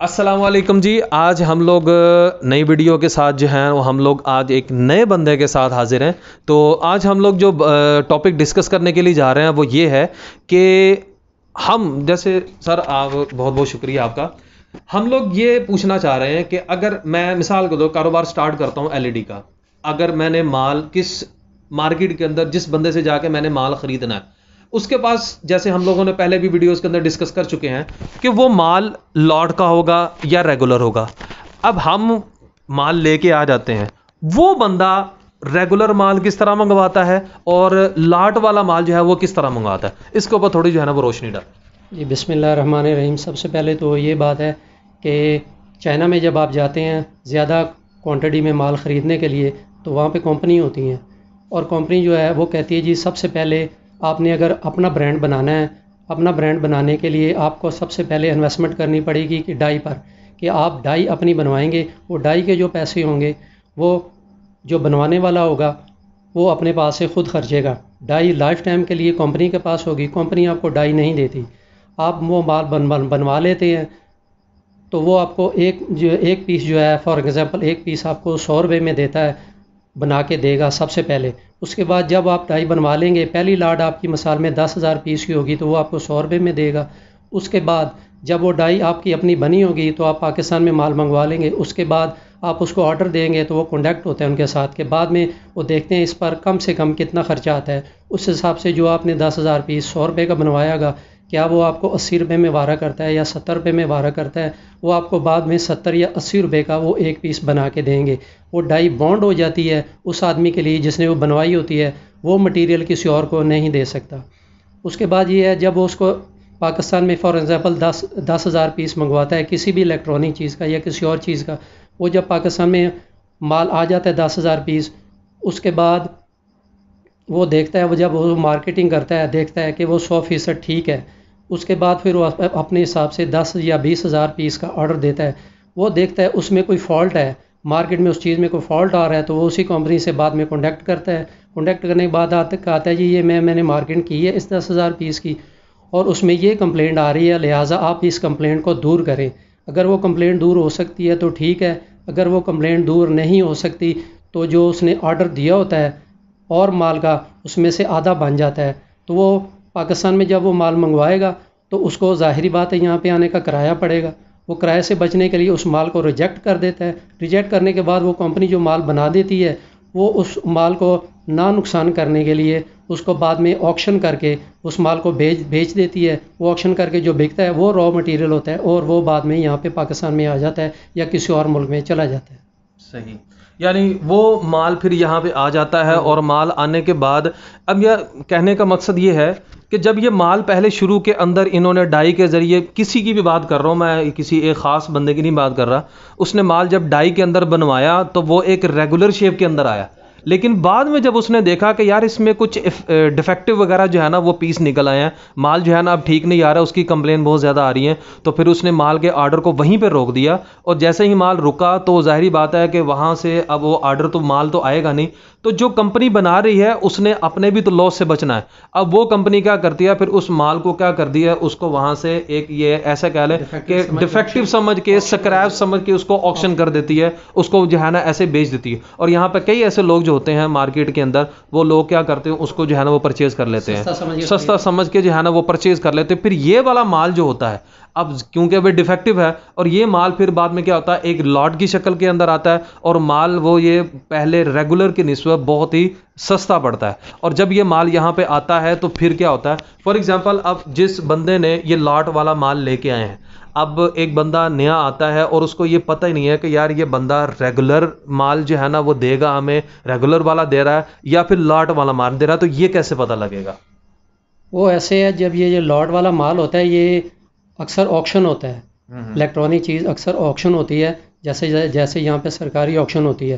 السلام علیکم جی آج ہم لوگ نئی ویڈیو کے ساتھ جو ہیں، وہ ہم لوگ آج ایک نئے بندے کے ساتھ حاضر ہیں۔ تو آج ہم لوگ جو ٹاپک ڈسکس کرنے کے لیے جا رہے ہیں، وہ یہ ہے کہ ہم، جیسے سر، آپ، بہت بہت شکریہ آپ کا۔ ہم لوگ یہ پوچھنا چاہ رہے ہیں کہ اگر میں مثال کے طور، کاروبار سٹارٹ کرتا ہوں ایل ای ڈی کا، اگر میں نے مال کس مارکیٹ کے اندر، جس بندے سے جا کے میں نے مال خریدنا ہے اس کے پاس جیسے ہم لوگوں نے پہلے بھی ویڈیوز کے اندر ڈسکس کر چکے ہیں کہ وہ مال لاٹ کا ہوگا یا ریگولر ہوگا۔ اب ہم مال لے کے آ جاتے ہیں۔ وہ بندہ ریگولر مال کس طرح منگواتا ہے اور لاٹ والا مال جو ہے وہ کس طرح منگواتا ہے؟ اس کے اوپر تھوڑی جو ہے نا وہ روشنی ڈال۔ جی بسم اللہ الرحمن الرحیم۔ سب سے پہلے تو یہ بات ہے کہ چائنا میں جب آپ جاتے ہیں زیادہ کوانٹٹی میں مال خریدنے کے لیے تو وہاں پہ کمپنی ہوتی ہیں۔ اور کمپنی جو ہے وہ کہتی ہے جی سب سے پہلے آپ نے اگر اپنا برانڈ بنانا ہے، اپنا برانڈ بنانے کے لیے آپ کو سب سے پہلے انویسٹمنٹ کرنی پڑے گی کہ ڈائی پر، کہ آپ ڈائی اپنی بنوائیں گے، وہ ڈائی کے جو پیسے ہوں گے، وہ جو بنوانے والا ہوگا، وہ اپنے پاس سے خود خرچے گا۔ ڈائی لائف ٹائم کے لیے کمپنی کے پاس ہوگی کمپنی آپ کو ڈائی نہیں دیتی۔ آپ وہ مال بن بن، بنوا لیتے ہیں، تو وہ آپ کو ایک جو ایک پیس جو ہے فار ایگزامپل ایک پیس آپ کو سو روپے میں دیتا ہے بنا کے دے گا سب سے پہلے۔ اس کے بعد جب آپ ڈائی بنوا لیں گے، پہلی لاڈ آپ کی مثال میں دس ہزار پیس کی ہوگی تو وہ آپ کو سو روپے میں دے گا۔ اس کے بعد جب وہ ڈائی آپ کی اپنی بنی ہوگی تو آپ پاکستان میں مال منگوا لیں گے۔ اس کے بعد آپ اس کو آرڈر دیں گے تو وہ کنڈکٹ ہوتے ہیں ان کے ساتھ۔ کے بعد میں وہ دیکھتے ہیں اس پر کم سے کم کتنا خرچہ آتا ہے۔ اس حساب سے جو آپ نے دس ہزار پیس سو روپے کا بنوایا گا کیا وہ آپ کو اسی روپے میں وارہ کرتا ہے یا ستر روپے میں وارہ کرتا ہے؟ وہ آپ کو بعد میں ستر یا اسی روپے کا وہ ایک پیس بنا کے دیں گے۔ وہ ڈائی بانڈ ہو جاتی ہے اس آدمی کے لیے جس نے وہ بنوائی ہوتی ہے، وہ مٹیریل کسی اور کو نہیں دے سکتا۔ اس کے بعد یہ ہے، جب وہ اس کو پاکستان میں فار ایگزامپل دس دس ہزار پیس منگواتا ہے کسی بھی الیکٹرانک چیز کا یا کسی اور چیز کا، وہ جب پاکستان میں مال آ جاتا ہے دس ہزار پیس، اس کے بعد وہ دیکھتا ہے، وہ جب وہ مارکیٹنگ کرتا ہے، دیکھتا ہے کہ وہ سو فیصد ٹھیک ہے، اس کے بعد پھر وہ اپنے حساب سے دس یا بیس ہزار پیس کا آرڈر دیتا ہے۔ وہ دیکھتا ہے اس میں کوئی فالٹ ہے مارکیٹ میں اس چیز میں کوئی فالٹ آ رہا ہے، تو وہ اسی کمپنی سے بعد میں کانٹیکٹ کرتا ہے۔ کانٹیکٹ کرنے کے بعد آتے، کہتا ہے جی یہ میں میں نے مارکیٹ کی ہے اس دس ہزار پیس کی۔ اور اس میں یہ کمپلینٹ آ رہی ہے، لہٰذا آپ اس کمپلینٹ کو دور کریں۔ اگر وہ کمپلینٹ دور ہو سکتی ہے تو ٹھیک ہے، اگر وہ کمپلینٹ دور نہیں ہو سکتی تو جو اس نے آرڈر دیا ہوتا ہے اور مال کا اس میں سے آدھا بن جاتا ہے۔ تو وہ پاکستان میں جب وہ مال منگوائے گا، تو اس کو ظاہری بات ہے، یہاں پہ آنے کا کرایہ پڑے گا۔ وہ کرائے سے بچنے کے لیے اس مال کو ریجیکٹ کر دیتا ہے۔ ریجیکٹ کرنے کے بعد وہ کمپنی جو مال بنا دیتی ہے، وہ اس مال کو نہ نقصان کرنے کے لیے اس کو بعد میں آکشن کر کے اس مال کو بیچ بیچ دیتی ہے۔ وہ آکشن کر کے جو بکتا ہے، وہ را مٹیریل ہوتا ہے اور وہ بعد میں یہاں پہ پاکستان میں آ جاتا ہے یا کسی اور ملک میں چلا جاتا ہے۔ صحیح۔ یعنی وہ مال پھر یہاں پہ آ جاتا ہے اور مال آنے کے بعد اب یہ کہنے کا مقصد یہ ہے کہ جب یہ مال پہلے شروع کے اندر انہوں نے ڈائی کے ذریعے کسی کی بھی بات کر رہا ہوں، میں کسی ایک خاص بندے کی نہیں بات کر رہا، اس نے مال جب ڈائی کے اندر بنوایا تو وہ ایک ریگولر شیپ کے اندر آیا۔ لیکن بعد میں جب اس نے دیکھا کہ یار اس میں کچھ ڈیفیکٹو وغیرہ جو ہے نا وہ پیس نکل آئے ہیں مال جو ہے نا اب ٹھیک نہیں آ رہا اس کی کمپلین بہت زیادہ آ رہی ہیں تو پھر اس نے مال کے آرڈر کو وہیں پہ روک دیا اور جیسے ہی مال رکا تو ظاہری بات ہے کہ وہاں سے اب وہ آرڈر تو مال تو آئے گا نہیں۔ تو جو کمپنی بنا رہی ہے اس نے اپنے بھی تو لاس سے بچنا ہے۔ اب وہ کمپنی کیا کرتی ہے پھر اس مال کو کیا کر دیا اس کو وہاں سے ایک یہ ایسا کہہ لیں کہ ڈیفیکٹو سمجھ کے سکریپ سمجھ کے اس کو آپشن کر دیتی ہے اس کو جو ہے نا ایسے بیچ دیتی ہے۔ اور یہاں پہ کئی ایسے لوگ جو ہوتے ہیں مارکیٹ کے اندر وہ لوگ کیا کرتے ہیں؟ اس کو جو ہے نا وہ پرچیز کر لیتے ہیں۔ سستا سمجھ کے جو ہے نا وہ پرچیز کر لیتے ہیں۔ پھر یہ والا مال جو ہوتا ہے اب کیونکہ وہ ڈیفیکٹو ہے اور یہ مال پھر بعد میں کیا ہوتا ہے؟ ایک لاٹ کی شکل کے اندر آتا ہے اور مال وہ یہ پہلے ریگولر کی نسبت بہت ہی سستا پڑتا ہے۔ اور جب یہ مال یہاں پہ آتا ہے تو پھر کیا ہوتا ہے؟ فار ایگزامپل اب جس بندے نے یہ لاٹ والا مال لے کے آئے ہیں اب ایک بندہ نیا آتا ہے اور اس کو یہ پتہ ہی نہیں ہے کہ یار یہ بندہ ریگولر مال جو ہے نا وہ دے گا ہمیں ریگولر والا دے رہا ہے یا پھر لاٹ والا مال دے رہا ہے تو یہ کیسے پتہ لگے گا؟ وہ ایسے ہے جب یہ جو لاٹ والا مال ہوتا ہے یہ اکثر آکشن ہوتا ہے۔ الیکٹرانک چیز اکثر آکشن ہوتی ہے جیسے جیسے یہاں پہ سرکاری آکشن ہوتی ہے۔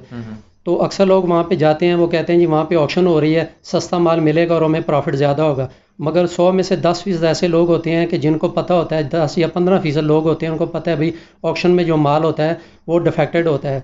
تو اکثر لوگ وہاں پہ جاتے ہیں وہ کہتے ہیں جی وہاں پہ آکشن ہو رہی ہے سستا مال ملے گا اور ہمیں پروفٹ زیادہ ہوگا۔ مگر سو میں سے دس فیصد ایسے لوگ ہوتے ہیں کہ جن کو پتہ ہوتا ہے، دس یا پندرہ فیصد لوگ ہوتے ہیں، ان کو پتہ ہے بھائی آکشن میں جو مال ہوتا ہے وہ ڈیفیکٹڈ ہوتا ہے۔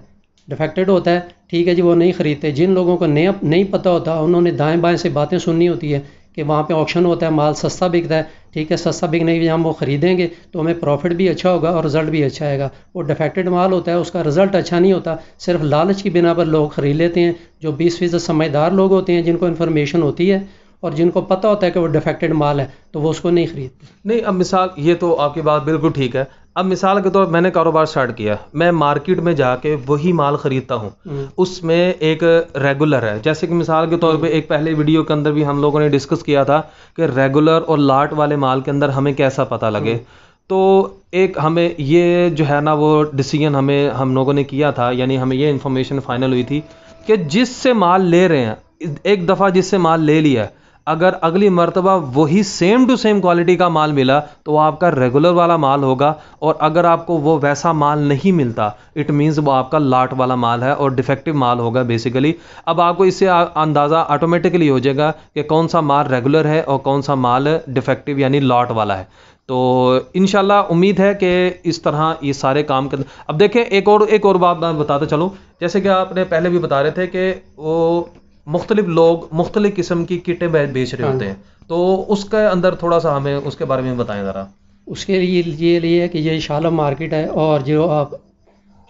ڈیفیکٹڈ ہوتا ہے، ٹھیک ہے جی وہ نہیں خریدتے۔ جن لوگوں کو نہیں نہیں پتہ ہوتا، انہوں نے دائیں بائیں سے باتیں سننی ہوتی ہے کہ وہاں پہ آپشن ہوتا ہے، مال سستا بکتا ہے، ٹھیک ہے، سستا بکنے کی ہم وہ خریدیں گے تو ہمیں پروفٹ بھی اچھا ہوگا اور رزلٹ بھی اچھا آئے گا۔ وہ ڈیفیکٹڈ مال ہوتا ہے، اس کا رزلٹ اچھا نہیں ہوتا، صرف لالچ کی بنا پر لوگ خرید لیتے ہیں۔ جو بیس فیصد سمجھدار لوگ ہوتے ہیں، جن کو انفارمیشن ہوتی ہے اور جن کو پتہ ہوتا ہے کہ وہ ڈیفیکٹڈ مال ہے تو وہ اس کو نہیں خریدتے نہیں اب مثال یہ تو آپ کی بات بالکل ٹھیک ہے۔ اب مثال کے طور میں نے کاروبار سٹارٹ کیا۔ میں مارکیٹ میں جا کے وہی مال خریدتا ہوں۔ اس میں ایک ریگولر ہے۔ جیسے کہ مثال کے طور پہ ایک پہلے ویڈیو کے اندر بھی ہم لوگوں نے ڈسکس کیا تھا کہ ریگولر اور لاٹ والے مال کے اندر ہمیں کیسا پتہ لگے۔ تو ایک ہمیں یہ جو ہے نا وہ ڈسیجن ہمیں ہم لوگوں نے کیا تھا یعنی ہمیں یہ انفارمیشن فائنل ہوئی تھی کہ جس سے مال لے رہے ہیں ایک دفعہ جس سے مال لے لیا ہے اگر اگلی مرتبہ وہی سیم ٹو سیم کوالٹی کا مال ملا تو وہ آپ کا ریگولر والا مال ہوگا اور اگر آپ کو وہ ویسا مال نہیں ملتا اٹ مینز وہ آپ کا لاٹ والا مال ہے اور ڈیفیکٹو مال ہوگا بیسیکلی اب آپ کو اس سے اندازہ آٹومیٹکلی ہو جائے گا کہ کون سا مال ریگولر ہے اور کون سا مال ڈیفیکٹو یعنی لاٹ والا ہے۔ تو انشاءاللہ امید ہے کہ اس طرح یہ سارے کام کر اب دیکھیں ایک اور ایک اور بات میں بتاتا چلوں۔ جیسے کہ آپ نے پہلے بھی بتا رہے تھے کہ وہ مختلف لوگ مختلف قسم کی کٹیں بیچ رہے ہاں۔ ہوتے ہیں۔ تو اس کے اندر تھوڑا سا ہمیں اس کے بارے میں بتائیں ذرا۔ اس کے لیے یہ لیے ہے کہ یہ شالم مارکیٹ ہے اور جو آپ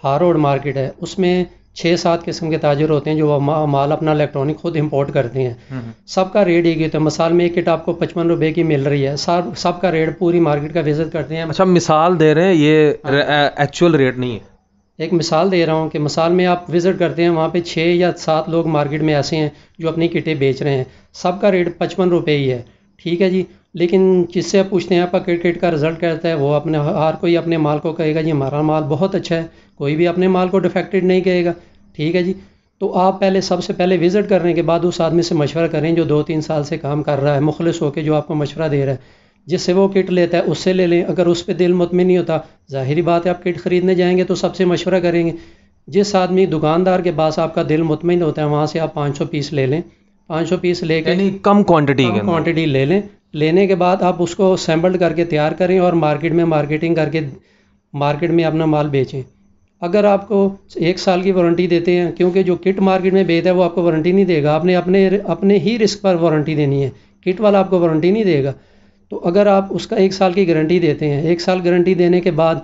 ہار روڈ مارکیٹ ہے اس میں چھ سات قسم کے تاجر ہوتے ہیں جو مال اپنا الیکٹرانک خود امپورٹ کرتے ہیں۔ سب کا ریٹ ایک ہی ہوتا ہے۔ مثال میں ایک کٹ آپ کو پچپن روپے کی مل رہی ہے۔ سب سب کا ریٹ پوری مارکیٹ کا وزٹ کرتے ہیں۔ اچھا مثال دے رہے ہیں یہ ایکچوئل ریٹ نہیں ہے۔ ایک مثال دے رہا ہوں کہ مثال میں آپ وزٹ کرتے ہیں، وہاں پہ چھ یا سات لوگ مارکیٹ میں ایسے ہیں جو اپنی کٹیں بیچ رہے ہیں۔ سب کا ریٹ پچپن روپے ہی ہے۔ ٹھیک ہے جی؟ لیکن جس سے آپ پوچھتے ہیں، آپ کا کٹ کٹ کا رزلٹ کہتا ہے؟ وہ اپنے، ہر کوئی اپنے مال کو کہے گا جی ہمارا مال بہت اچھا ہے۔ کوئی بھی اپنے مال کو ڈیفیکٹڈ نہیں کہے گا۔ ٹھیک ہے جی؟ تو آپ پہلے، سب سے پہلے وزٹ کرنے کے بعد اس آدمی سے مشورہ کریں جو دو تین سال سے کام کر رہا ہے، مخلص ہو کے جو آپ کو مشورہ دے رہا ہے۔ جس سے وہ کٹ لیتا ہے اس سے لے لیں۔ اگر اس پہ دل مطمئن نہیں ہوتا ظاہری بات ہے آپ کٹ خریدنے جائیں گے تو سب سے مشورہ کریں گے۔ جس آدمی دکاندار کے پاس آپ کا دل مطمئن ہوتا ہے وہاں سے آپ پانچ سو پیس لے لیں۔ پانچ سو پیس لے کے یعنی کم کوانٹٹی کوانٹٹی لے لیں۔ لینے کے بعد آپ اس کو سیمبلڈ کر کے تیار کریں اور مارکیٹ میں مارکیٹنگ کر کے مارکیٹ میں اپنا مال بیچیں۔ اگر آپ کو ایک سال کی وارنٹی دیتے ہیں کیونکہ جو کٹ مارکیٹ میں بیچتا ہے وہ آپ کو وارنٹی نہیں دے گا۔ آپ نے اپنے اپنے ہی رسک پر وارنٹی دینی ہے۔ کٹ والا آپ کو وارنٹی نہیں دے گا۔ تو اگر آپ اس کا ایک سال کی گارنٹی دیتے ہیں، ایک سال گارنٹی دینے کے بعد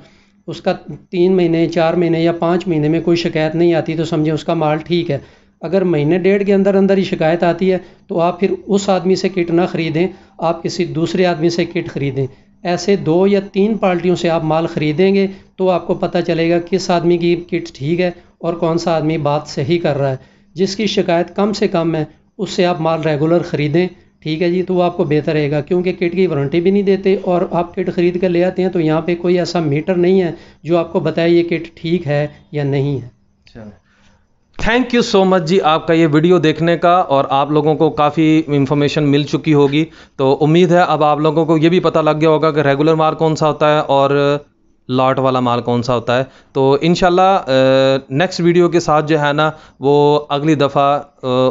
اس کا تین مہینے، چار مہینے یا پانچ مہینے میں کوئی شکایت نہیں آتی، تو سمجھیں اس کا مال ٹھیک ہے۔ اگر مہینے ڈیڑھ کے اندر اندر ہی شکایت آتی ہے، تو آپ پھر اس آدمی سے کٹ نہ خریدیں، آپ کسی دوسرے آدمی سے کٹ خریدیں۔ ایسے دو یا تین پارٹیوں سے آپ مال خریدیں گے، تو آپ کو پتہ چلے گا کس آدمی کی کٹ ٹھیک ہے اور کون سا آدمی بات صحیح کر رہا ہے۔ جس کی شکایت کم سے کم ہے، اس سے آپ مال ریگولر خریدیں۔ ٹھیک ہے جی تو وہ آپ کو بہتر رہے گا کیونکہ کٹ کی وارنٹی بھی نہیں دیتے اور آپ کٹ خرید کر لے آتے ہیں تو یہاں پہ کوئی ایسا میٹر نہیں ہے جو آپ کو بتائے یہ کٹ ٹھیک ہے یا نہیں ہے۔ تھینک یو سو مچ جی آپ کا یہ ویڈیو دیکھنے کا اور آپ لوگوں کو کافی انفارمیشن مل چکی ہوگی۔ تو امید ہے اب آپ لوگوں کو یہ بھی پتہ لگ گیا ہوگا کہ ریگولر مال کون سا ہوتا ہے اور لاٹ والا مال کون سا ہوتا ہے۔ تو انشاءاللہ نیکسٹ ویڈیو کے ساتھ جو ہے نا وہ اگلی دفعہ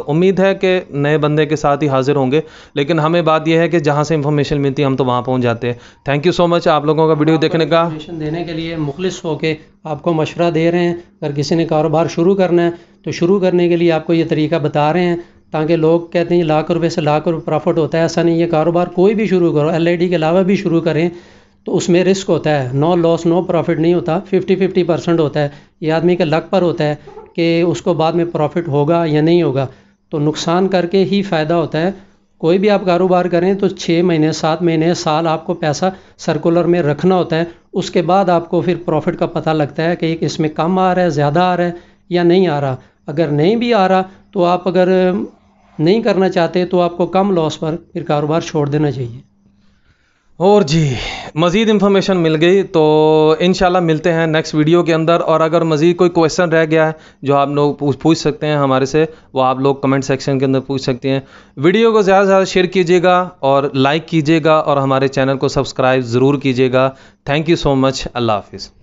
امید ہے کہ نئے بندے کے ساتھ ہی حاضر ہوں گے۔ لیکن ہمیں بات یہ ہے کہ جہاں سے انفارمیشن ملتی ہے ہم تو وہاں پہنچ جاتے ہیں۔ تھینک یو سو مچ آپ لوگوں کا ویڈیو دیکھنے کا۔ انفارمیشن دینے کے لیے مخلص ہو کے آپ کو مشورہ دے رہے ہیں۔ اگر کسی نے کاروبار شروع کرنا ہے تو شروع کرنے کے لیے آپ کو یہ طریقہ بتا رہے ہیں۔ تاکہ لوگ کہتے ہیں لاکھ روپے سے لاکھ روپے پرافٹ ہوتا ہے ایسا نہیں ہے۔ کاروبار کوئی بھی شروع کرو ایل آئی ڈی کے علاوہ بھی شروع کریں۔ تو اس میں رسک ہوتا ہے نو لاس نو پروفٹ نہیں ہوتا ففٹی ففٹی پرسنٹ ہوتا ہے۔ یہ آدمی کے لک پر ہوتا ہے کہ اس کو بعد میں پروفٹ ہوگا یا نہیں ہوگا۔ تو نقصان کر کے ہی فائدہ ہوتا ہے۔ کوئی بھی آپ کاروبار کریں تو چھ مہینے، سات مہینے، سال آپ کو پیسہ سرکولر میں رکھنا ہوتا ہے۔ اس کے بعد آپ کو پھر پروفٹ کا پتہ لگتا ہے کہ اس میں کم آ رہا ہے، زیادہ آ رہا ہے یا نہیں آ رہا۔ اگر نہیں بھی آ رہا تو آپ اگر نہیں کرنا چاہتے تو آپ کو کم لاس پر پھر کاروبار چھوڑ دینا چاہیے۔ اور جی مزید انفارمیشن مل گئی تو انشاءاللہ ملتے ہیں نیکسٹ ویڈیو کے اندر اور اگر مزید کوئی کویشچن رہ گیا ہے جو آپ لوگ پوچھ پوچھ سکتے ہیں ہمارے سے، وہ آپ لوگ کمنٹ سیکشن کے اندر پوچھ سکتے ہیں۔ ویڈیو کو زیادہ سے زیادہ شیئر کیجیے گا اور لائک کیجیے گا اور ہمارے چینل کو سبسکرائب ضرور کیجیے گا۔ تھینک یو سو مچ اللہ حافظ۔